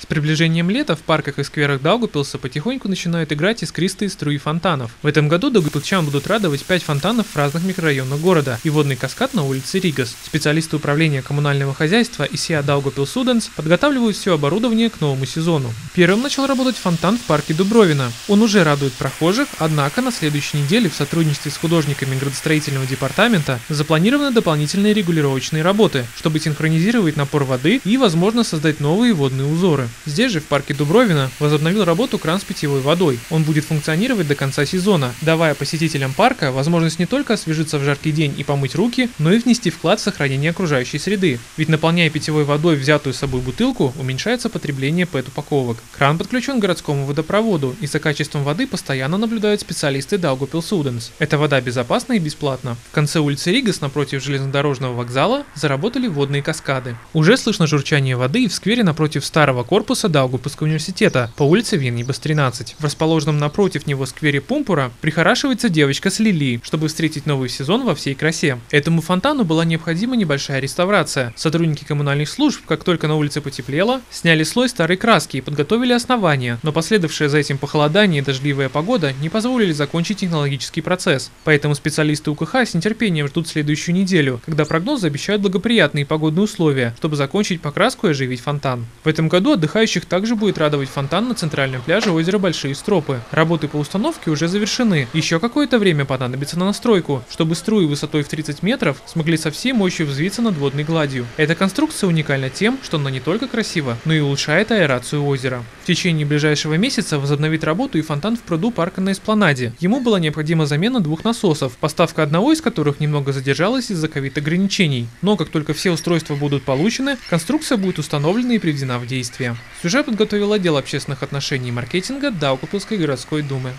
С приближением лета в парках и скверах Даугупилса потихоньку начинают играть искристые струи фонтанов. В этом году даугупилчан будут радовать 5 фонтанов в разных микрорайонах города и водный каскад на улице Ригас. Специалисты управления коммунального хозяйства и СИА Даугупил Суденс подготавливают все оборудование к новому сезону. Первым начал работать фонтан в парке Дубровина. Он уже радует прохожих, однако на следующей неделе в сотрудничестве с художниками градостроительного департамента запланированы дополнительные регулировочные работы, чтобы синхронизировать напор воды и, возможно, создать новые водные узоры. Здесь же, в парке Дубровина, возобновил работу кран с питьевой водой. Он будет функционировать до конца сезона, давая посетителям парка возможность не только освежиться в жаркий день и помыть руки, но и внести вклад в сохранение окружающей среды. Ведь наполняя питьевой водой взятую с собой бутылку, уменьшается потребление ПЭТ-упаковок. Кран подключен к городскому водопроводу, и за качеством воды постоянно наблюдают специалисты Daugupil Суденс. Эта вода безопасна и бесплатна. В конце улицы Ригас, напротив железнодорожного вокзала, заработали водные каскады. Уже слышно журчание воды и в сквере напротив старого корпуса Даугупилского университета по улице Веннибас 13. В расположенном напротив него сквере Пумпура прихорашивается девочка с лилией, чтобы встретить новый сезон во всей красе. Этому фонтану была необходима небольшая реставрация. Сотрудники коммунальных служб, как только на улице потеплело, сняли слой старой краски и подготовили основание, но последовавшее за этим похолодание и дождливая погода не позволили закончить технологический процесс. Поэтому специалисты УКХ с нетерпением ждут следующую неделю, когда прогнозы обещают благоприятные погодные условия, чтобы закончить покраску и оживить фонтан. В этом году отдыхающих также будет радовать фонтан на центральном пляже озера Большие Стропы. Работы по установке уже завершены. Еще какое-то время понадобится на настройку, чтобы струи высотой в 30 метров смогли со всей мощью взвиться над водной гладью. Эта конструкция уникальна тем, что она не только красива, но и улучшает аэрацию озера. Течение ближайшего месяца возобновит работу и фонтан в пруду парка на Эспланаде. Ему была необходима замена двух насосов, поставка одного из которых немного задержалась из-за ковид-ограничений. Но как только все устройства будут получены, конструкция будет установлена и приведена в действие. Сюжет подготовил отдел общественных отношений и маркетинга Даукупилской городской думы.